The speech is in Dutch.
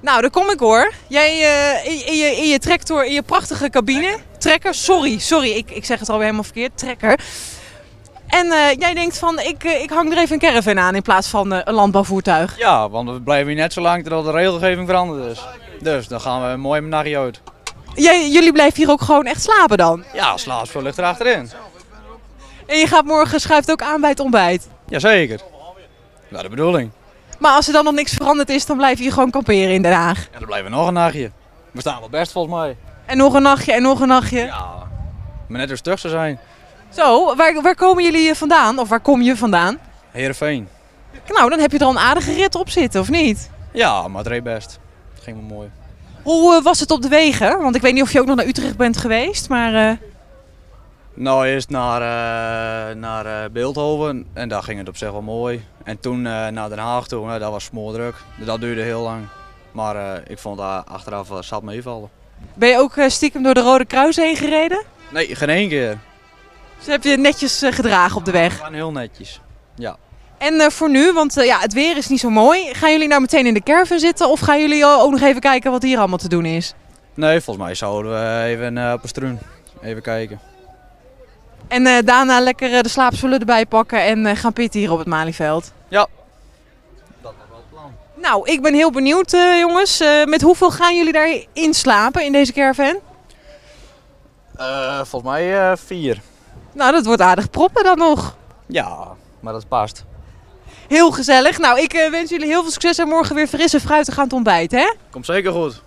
Nou, daar kom ik hoor. Jij eh, in, in je, in je tractor, in je prachtige cabine. Trekker, sorry, sorry, ik, ik zeg het alweer helemaal verkeerd. Trekker. En eh, jij denkt van, ik, eh, ik hang er even een caravan aan in plaats van een landbouwvoertuig. Ja, want we blijven hier net zo lang totdat de regelgeving veranderd is. Dus dan gaan we mooi met nachtje uit. Jij, jullie blijven hier ook gewoon echt slapen dan? Ja, slaapspul ligt erachterin. En je gaat morgen, schuift ook aan bij het ontbijt. Jazeker. Ja, de bedoeling. Maar als er dan nog niks veranderd is, dan blijf je gewoon kamperen in Den Haag. Ja, dan blijven we nog een nachtje. We staan wel best volgens mij. En nog een nachtje en nog een nachtje. Ja, maar net rustig te zijn. Zo, waar, waar komen jullie vandaan? Of waar kom je vandaan? Heerenveen. Nou, dan heb je er al een aardige rit op zitten, of niet? Ja, maar het reed best. Het ging wel mooi. Hoe eh, was het op de wegen? Want ik weet niet of je ook nog naar Utrecht bent geweest, maar... eh, Nou, eerst naar, eh, naar eh, Beeldhoven en daar ging het op zich wel mooi. En toen eh, naar Den Haag toe, dat was smoordruk. Dat duurde heel lang. Maar ik vond daar achteraf zat meevallen. Ben je ook stiekem door de Rode Kruis heen gereden? Nee, geen één keer. Dus heb je netjes gedragen op de We weg. waren heel netjes. Ja. En voor nu, want ja, het weer is niet zo mooi. Gaan jullie nou meteen in de caravan zitten of gaan jullie ook nog even kijken wat hier allemaal te doen is? Nee, volgens mij zouden we even op een struun even kijken. En eh, daarna lekker eh, de slaapspullen erbij pakken en eh, gaan pitten hier op het Malieveld. Ja. Dat was wel het plan. Nou, ik ben heel benieuwd eh, jongens. Eh, met hoeveel gaan jullie daarin slapen in deze caravan? Uh, volgens mij uh, vier. Nou, dat wordt aardig proppen dan nog. Ja, maar dat past. Heel gezellig. Nou, ik uh, wens jullie heel veel succes en morgen weer fris en fruitig aan het ontbijt, hè? Komt zeker goed.